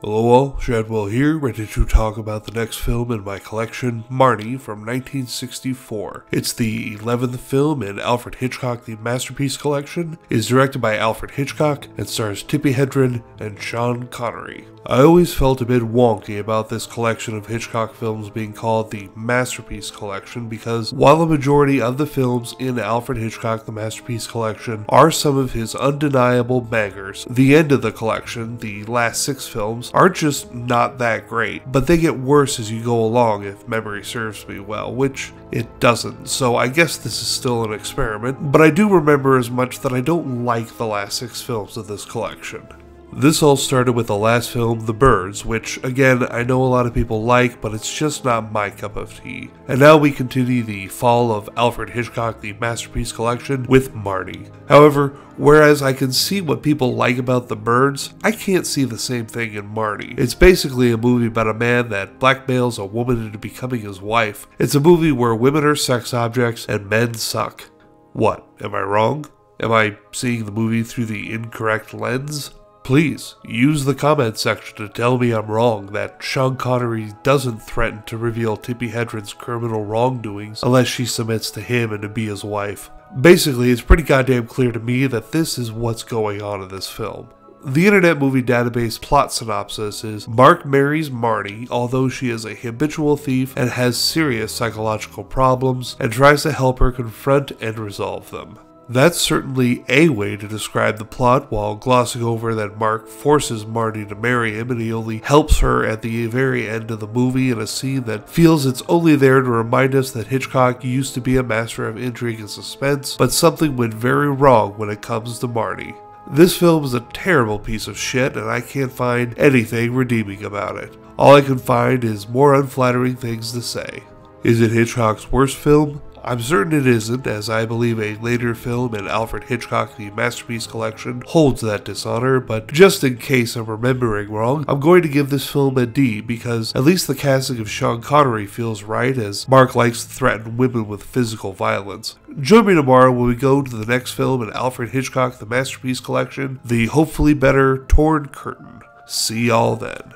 Hello all, Shadwell here, ready to talk about the next film in my collection, Marnie from 1964. It's the 11th film in Alfred Hitchcock The Masterpiece Collection, is directed by Alfred Hitchcock, and stars Tippi Hedren and Sean Connery. I always felt a bit wonky about this collection of Hitchcock films being called the Masterpiece Collection because while the majority of the films in Alfred Hitchcock The Masterpiece Collection are some of his undeniable bangers, the end of the collection, the last six films, are just not that great, but they get worse as you go along if memory serves me well, which it doesn't, so I guess this is still an experiment, but I do remember as much that I don't like the last six films of this collection. This all started with the last film, The Birds, which, again, I know a lot of people like, but it's just not my cup of tea. And now we continue the fall of Alfred Hitchcock, the Masterpiece Collection, with Marnie. However, whereas I can see what people like about The Birds, I can't see the same thing in Marnie. It's basically a movie about a man that blackmails a woman into becoming his wife. It's a movie where women are sex objects and men suck. What, am I wrong? Am I seeing the movie through the incorrect lens? Please use the comment section to tell me I'm wrong that Sean Connery doesn't threaten to reveal Tippi Hedren's criminal wrongdoings unless she submits to him and to be his wife. Basically, it's pretty goddamn clear to me that this is what's going on in this film. The Internet Movie Database plot synopsis is Mark marries Marnie, although she is a habitual thief and has serious psychological problems, and tries to help her confront and resolve them. That's certainly a way to describe the plot while glossing over that Mark forces Marnie to marry him and he only helps her at the very end of the movie in a scene that feels it's only there to remind us that Hitchcock used to be a master of intrigue and suspense, but something went very wrong when it comes to Marnie. This film is a terrible piece of shit and I can't find anything redeeming about it. All I can find is more unflattering things to say. Is it Hitchcock's worst film? I'm certain it isn't, as I believe a later film in Alfred Hitchcock The Masterpiece Collection holds that dishonor, but just in case I'm remembering wrong, I'm going to give this film a D because at least the casting of Sean Connery feels right, as Mark likes to threaten women with physical violence. Join me tomorrow when we go to the next film in Alfred Hitchcock The Masterpiece Collection, the hopefully better Torn Curtain. See y'all then.